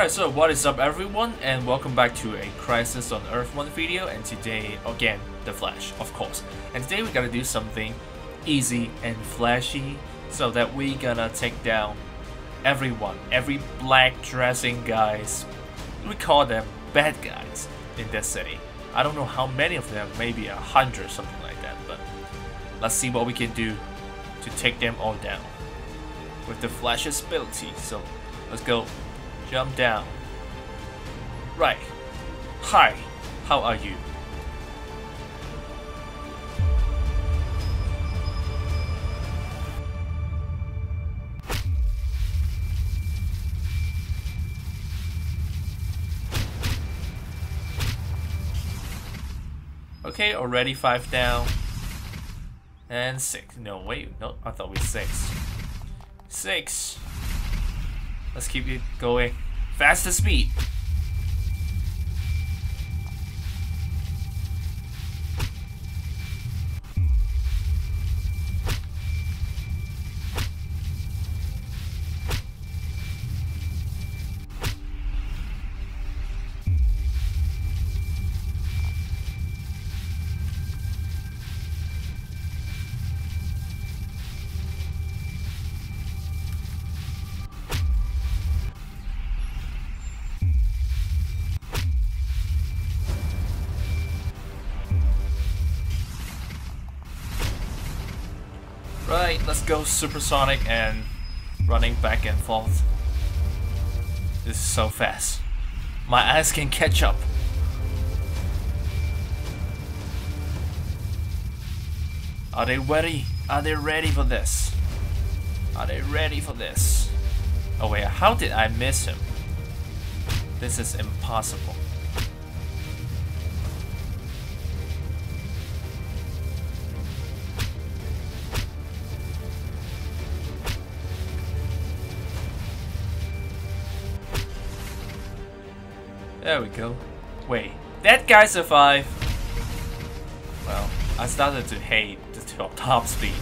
Alright, so what is up everyone and welcome back to a Crisis on Earth 1 video and today, again, The Flash, of course. And today we gotta do something easy and flashy so that we gonna take down everyone, every black dressing guys. We call them bad guys in this city. I don't know how many of them, maybe a hundred, something like that, but let's see what we can do to take them all down with the Flash's ability. So let's go Jump down. Right. Hi. How are you? Okay, already five down. And six. No, wait. No, I thought we six. Six. Let's keep it going. Faster speed. Right, let's go supersonic and running back and forth. This is so fast. My eyes can catch up. Are they ready? Are they ready for this? Are they ready for this? Oh wait, how did I miss him? This is impossible. There we go. Wait, that guy survived. Well, I started to hate the top top speed.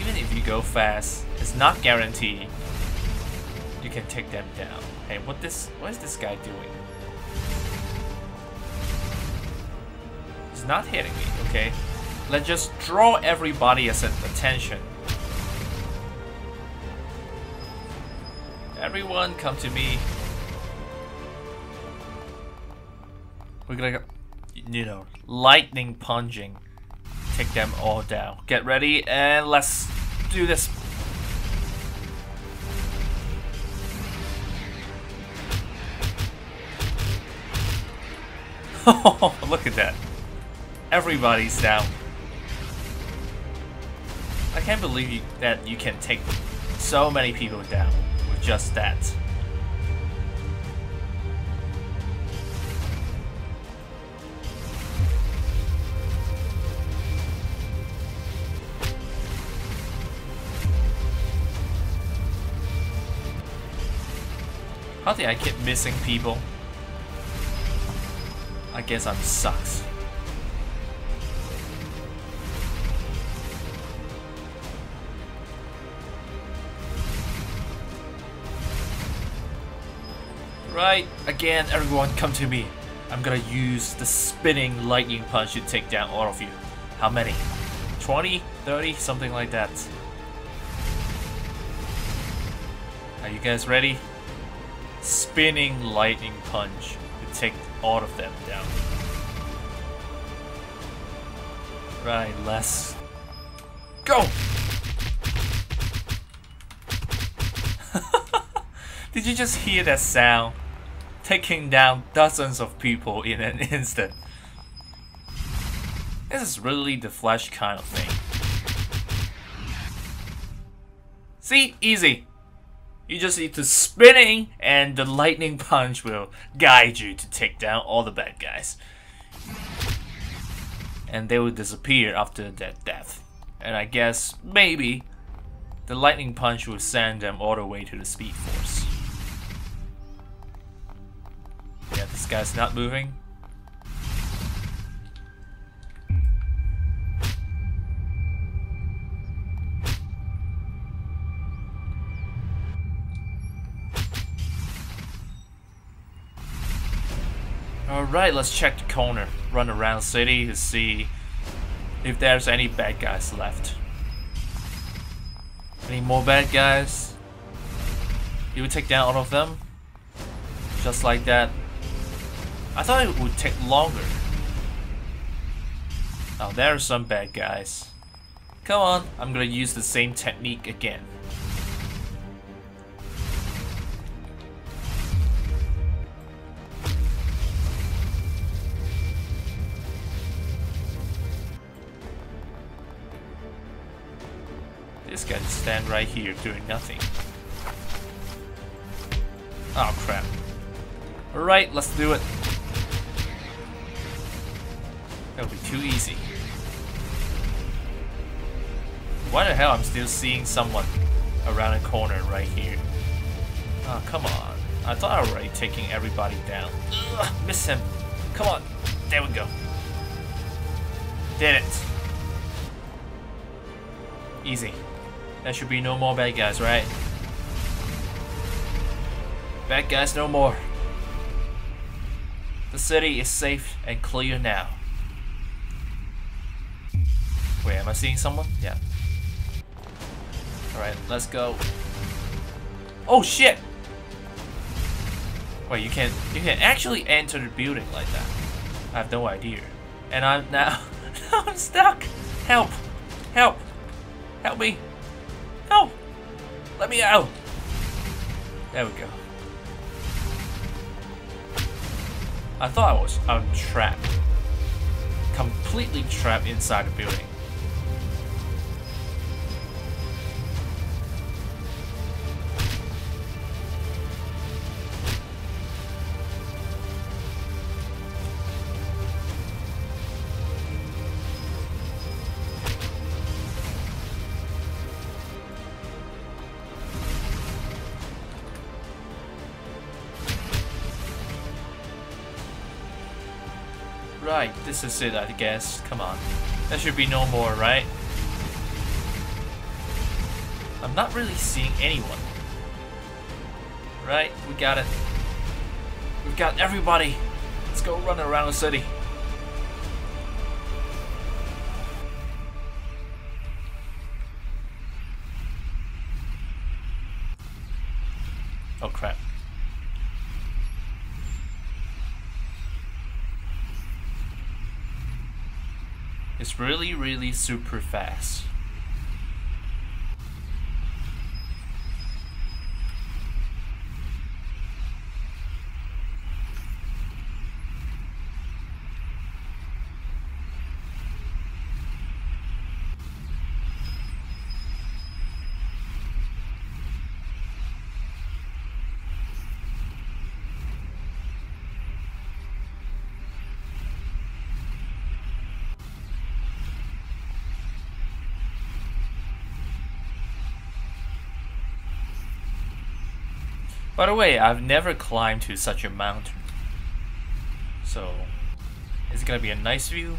Even if you go fast, it's not guaranteed you can take them down. Hey, what this? What is this guy doing? He's not hitting me. Okay, let's just draw everybody's attention. Everyone, come to me. We're gonna, you know, lightning punching. Take them all down. Get ready and let's do this. Oh, look at that. Everybody's down. I can't believe you, that you can take so many people down with just that. Did I keep missing people? I guess I'm sucks. Right, again, everyone come to me. I'm gonna use the spinning lightning punch to take down all of you. How many? 20? 30? Something like that. Are you guys ready? Spinning lightning punch to take all of them down. Right, let's go! Did you just hear that sound? Taking down dozens of people in an instant. This is really the Flash kind of thing. See? Easy. You just need to spinning and the lightning punch will guide you to take down all the bad guys. And they will disappear after that death. And I guess, maybe, the lightning punch will send them all the way to the speed force. Yeah, this guy's not moving. Alright, let's check the corner. Run around the city to see if there's any bad guys left. Any more bad guys? You would take down all of them? Just like that. I thought it would take longer. Oh, there are some bad guys. Come on, I'm gonna use the same technique again. This guy stand right here doing nothing. Oh crap. Alright, let's do it. That'll be too easy. Why the hell I'm still seeing someone around a corner right here? Oh, come on. I thought I was already taking everybody down. Ugh, miss him. Come on. There we go. Did it. Easy. There should be no more bad guys, right? Bad guys no more. The city is safe and clear now. Wait, am I seeing someone? Yeah. Alright, let's go. Oh shit! Wait, you can't—you can actually enter the building like that. I have no idea. And I'm now I'm stuck! Help! Help! Help me! Let me out! There we go. I thought I was I'm trapped. Completely trapped inside the building. Right, this is it, I guess. Come on. There should be no more, right? I'm not really seeing anyone. Right, we got it. We've got everybody. Let's go run around the city. Really, really super fast. By the way, I've never climbed to such a mountain. So, is it gonna be a nice view?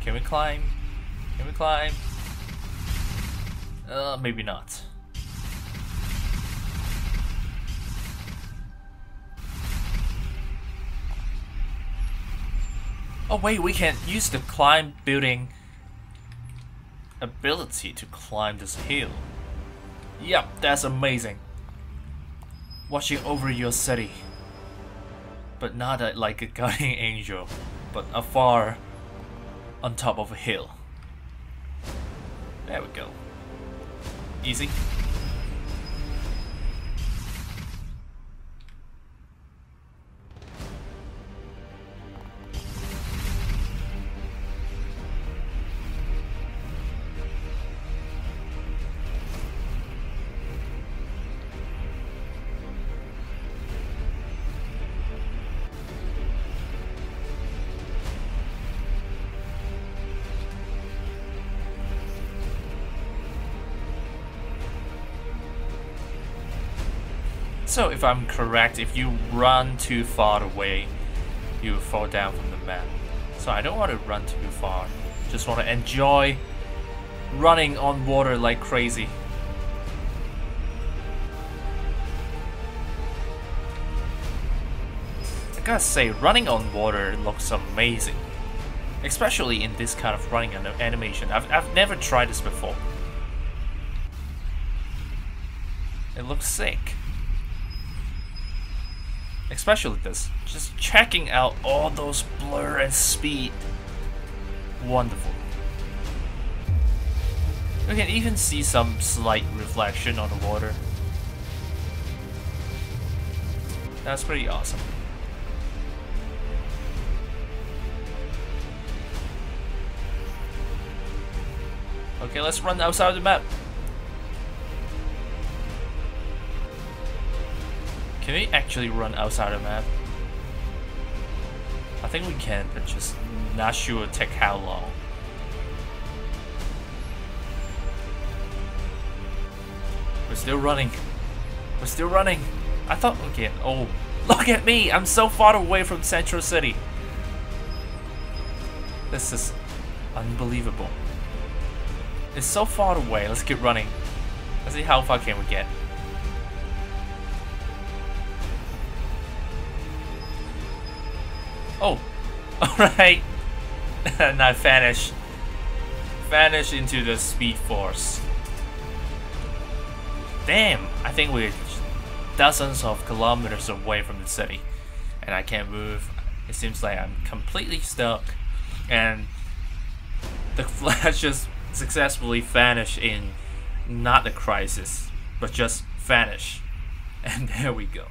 Can we climb? Can we climb? Uh, maybe not. Oh wait, we can use the climb building ability to climb this hill. Yep, that's amazing watching over your city. But not a, like a guardian angel, but afar on top of a hill. There we go. Easy. So if I'm correct, if you run too far away, you fall down from the map. So I don't want to run too far. Just want to enjoy running on water like crazy. I gotta say, running on water looks amazing. Especially in this kind of running animation. I've, I've never tried this before. It looks sick. Especially this. Just checking out all those blur and speed. Wonderful. We can even see some slight reflection on the water. That's pretty awesome. Okay, let's run outside of the map. Can we actually run outside the map? I think we can, but just not sure take how long. We're still running. We're still running. I thought, okay, oh, look at me! I'm so far away from Central City. This is unbelievable. It's so far away. Let's keep running. Let's see how far can we get. Oh, alright. I vanish. Vanish into the speed force. Damn, I think we're dozens of kilometers away from the city. And I can't move. It seems like I'm completely stuck. And the Flash just successfully vanished in not a crisis, but just vanish. And there we go.